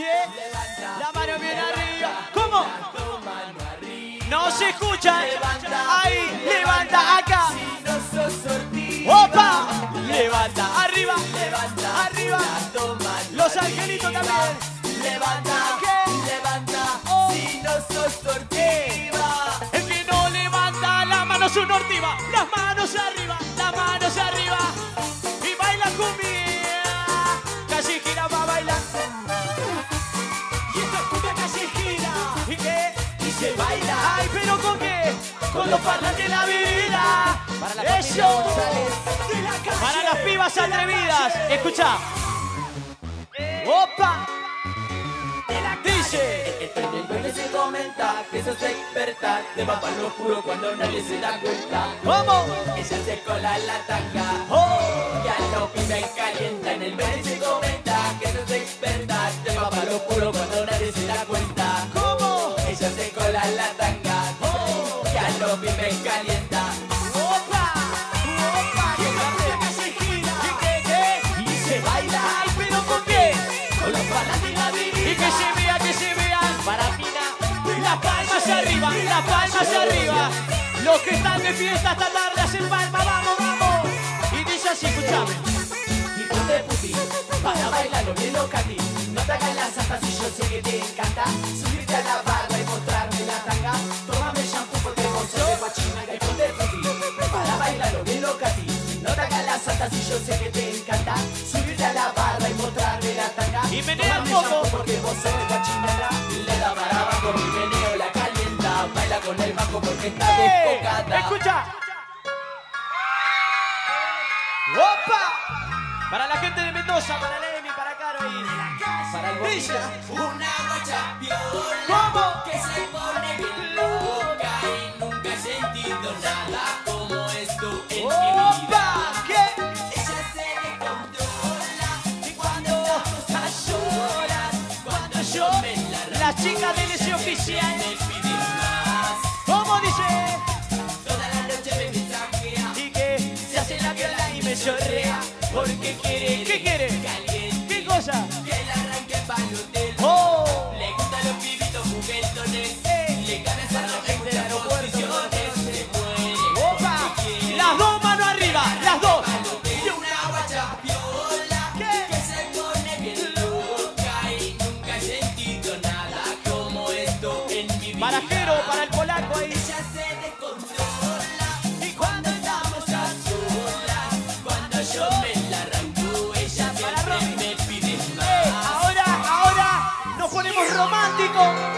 Sí. La mano bien arriba. ¿Cómo? No se escucha. Ahí, levanta acá. ¡Opa! Levanta, arriba, levanta, arriba. Los angelitos también. Levanta, levanta, Y se baila. Ay, pero ¿con qué? Con los parlantes de la vida. Para la Eso. De la calle. Para las pibas atrevidas. Escucha. Opa. Dice. En el baile se comenta que sos experta de papá lo oscuro cuando nadie se da cuenta. ¿Cómo? Ella se cola la tanga. Oh. Y a los pibes calienta. En el baile se comenta la tanga. Y a los pibes calienta. ¡Opa! ¡Opa! ¡Que la cumbia casi gira! ¿Y? Y se baila. ¡Ay, pero con qué! Con los parlantes la Y que se vea, que se vean Para Mina. las palmas arriba, las palmas arriba. Los que están de fiesta esta tarde hacen palma, vamos, vamos. Y dice así, escuchame. Hijo de puti, para bailarlo bien locati. No te hagas la santa si yo sé que te encanta. Subirte a la barra No te hagas la santa si yo sé que te encanta. Subirte a la barra y mostrarme la tanga. Y menea un poco. porque vos sos de guachina. Le da para abajo mi meneo la calienta. Baila con el bajo porque está ¡Eh! desfocada. ¡Escucha! ¡Opa! Para la gente de Mendoza, para Lemi, para Caro y... Para el Dice. Una guacha piola. ¿Cómo? Chica del ese oficial. Para el polaco ahí. Ella se descontrola y cuando estamos a cuando yo me la arranco, ella siempre me pide Eh, más. ahora, ahora nos ponemos románticos.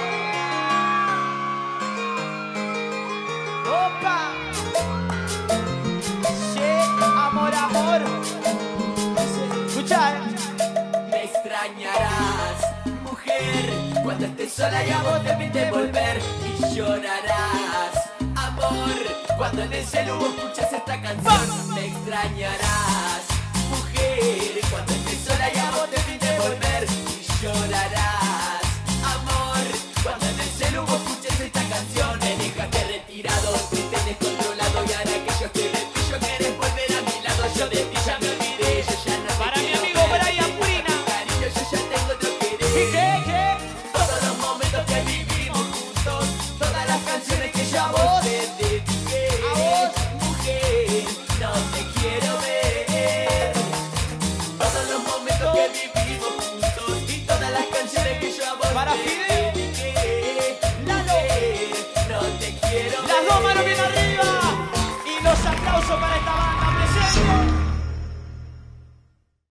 Cuando estés sola y a vos te pinte volver y llorarás, amor, cuando en celu vos escuchas esta canción. Me extrañarás, mujer, cuando estés sola y a vos te pinte volver y llorarás,